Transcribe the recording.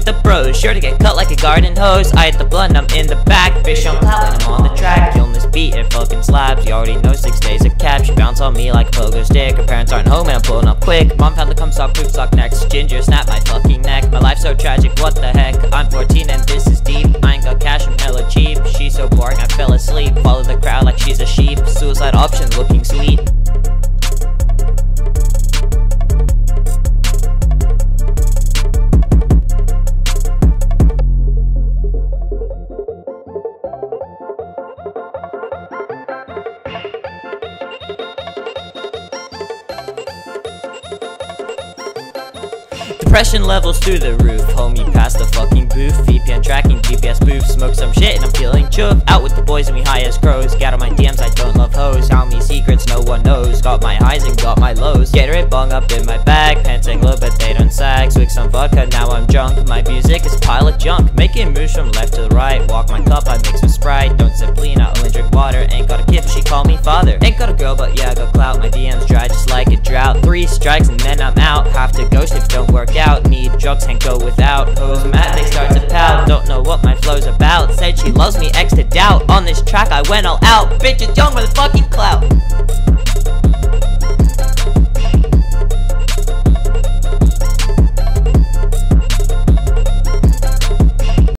with the bros. Sure to get cut like a garden hose. I hit the blunt, I'm in the back. Fish on clout when I'm on the track. Killing this beat, it fucking slaps. You already know six days of cap. She bounce on me like a pogo stick. Her parents aren't home and I'm pulling up quick. Mom found the cum sock, poop sock next. Ginger snap my fucking neck. My life's so tragic, what the heck? I'm 14 and this is deep. I ain't got cash, I'm hella cheap. She's so boring, I fell asleep. Follow the crowd like she's a sheep. Suicide option looking sweet. Depression levels through the roof, homie past the fucking boof. VPN tracking, GPS spoof, smoke some shit and I'm feeling chuff Out with the boys and we high as crows, got on my DMs, I don't love hoes. How me secrets no one knows, got my highs and got my lows. Get Gatorade bong up in my bag, pants ain't low but they don't sag. Swig some vodka, now I'm drunk, my music is pile of junk. Making moves from left to right, walk my cup, I call me father. Ain't got a girl but yeah I got clout, my DMs dry just like a drought. Three strikes and then I'm out, have to ghost if don't work out. Need drugs, can't go without. Hoes mad, they start to pout. Don't know what my flow's about. Said she loves me, X to doubt. On this track I went all out. Bitch is young with fucking clout